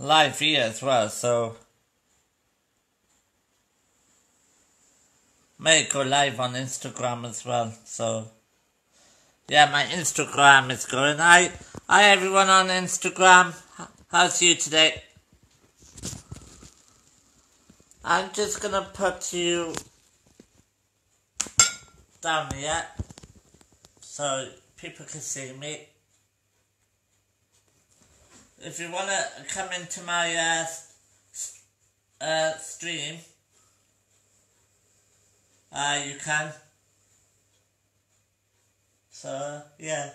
live here as well, so may go live on Instagram as well. So yeah, my Instagram is going. Hi, hi everyone on Instagram. How's you today? I'm just gonna put you down here so people can see me. If you wanna come into my uh, uh, stream, uh, you can. So yeah.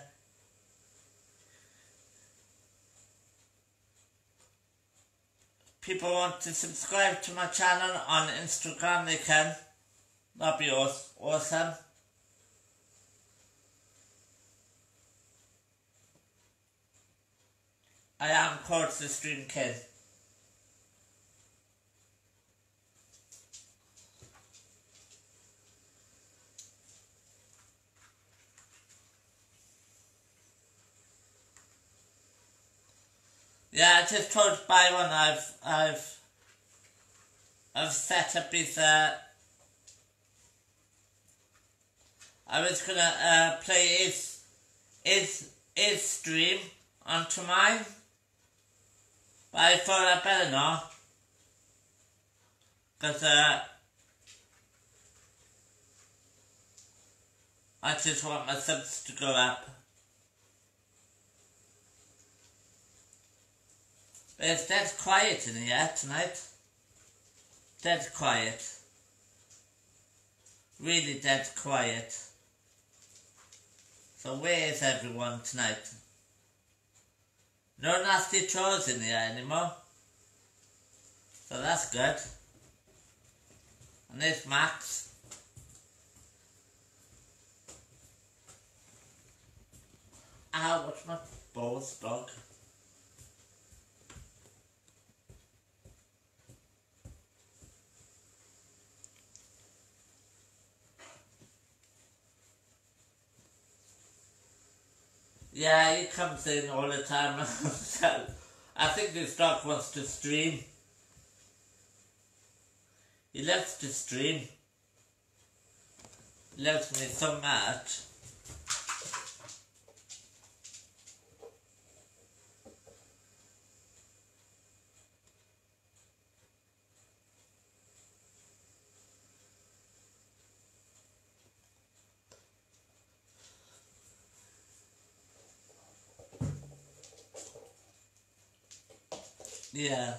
People want to subscribe to my channel on Instagram, they can. That'd be awesome. I am called the Stream King. Yeah, I just told Byron I've I've I've set up his uh I was gonna uh, play his his his stream onto mine. But I thought I better not. Cause uh I just want my subs to go up. But it's dead quiet in here tonight. Dead quiet. Really dead quiet. So where is everyone tonight? No nasty trolls in here anymore. So that's good. And there's Max. Ow, what's my balls dog? Yeah, he comes in all the time. so I think this dog wants to stream. He loves to stream. Loves me so much. Yeah.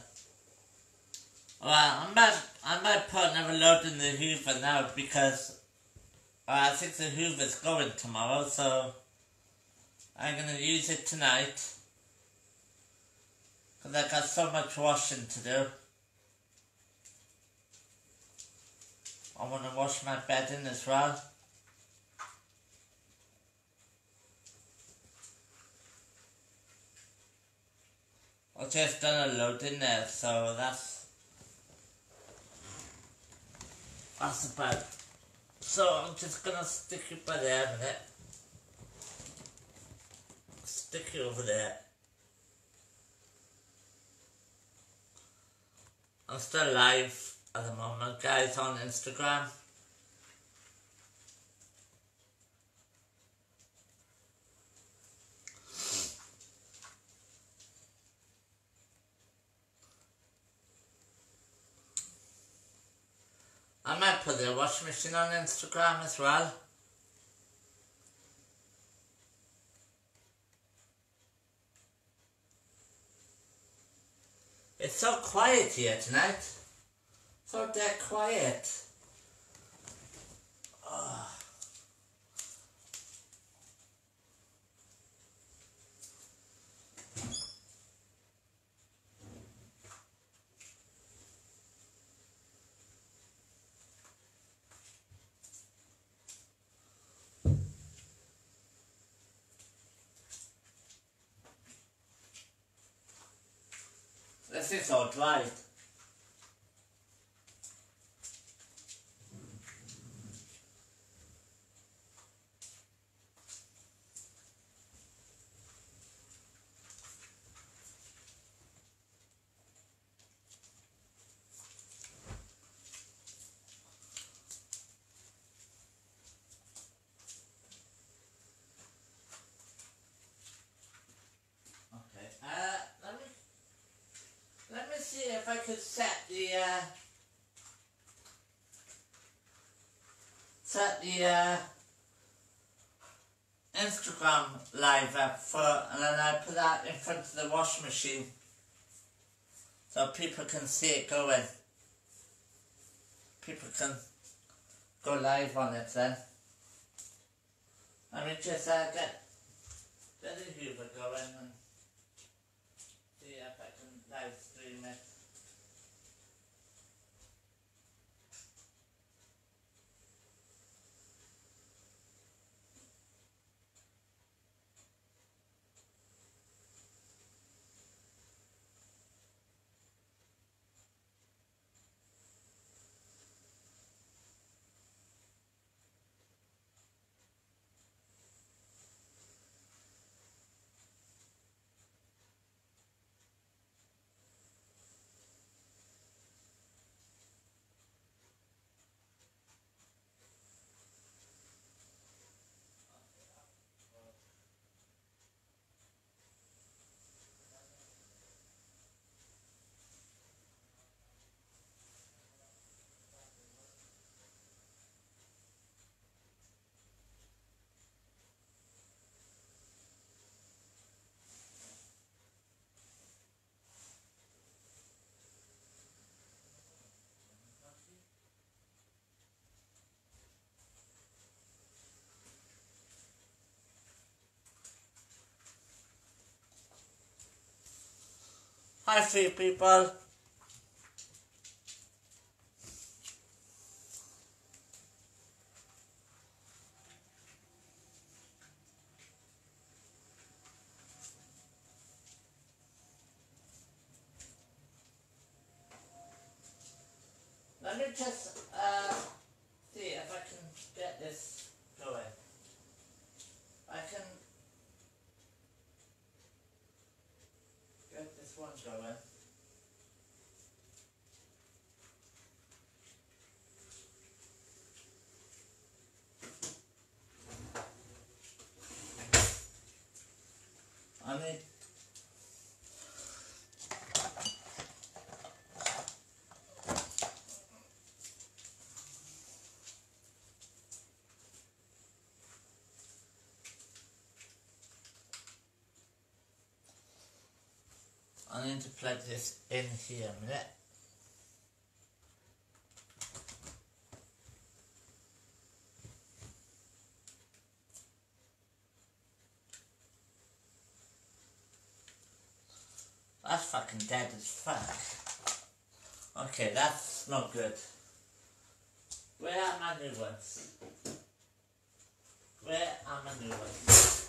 Well, I might, I might put another load in the Hoover now because uh, I think the Hoover's going tomorrow, so I'm going to use it tonight. Because I got so much washing to do. I want to wash my bed in as well. I've just done a load in there, so that's that's about. So I'm just gonna stick it by there a minute. Stick it over there. I'm still live at the moment, guys, on Instagram. I might put the washing machine on Instagram as well. It's so quiet here tonight. So dead quiet. Oh. This is all right. if I could set the uh, set the uh, Instagram live up for, and then I put that in front of the washing machine so people can see it going. People can go live on it then. I mean, just uh, get get the going and see if I can live stream it. Hi, free people. Let me just uh, see if I can get this going. I can get this one going. I need I need to plug this in here a minute. That's fucking dead as fuck. Okay, that's not good. Where are my new ones? Where are my new ones?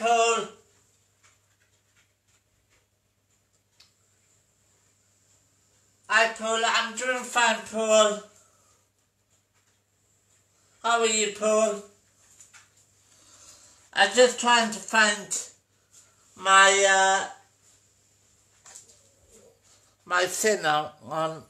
Paul. Hi, Paul. I'm doing fine, Paul. How are you, Paul? I'm just trying to find my uh, my on, on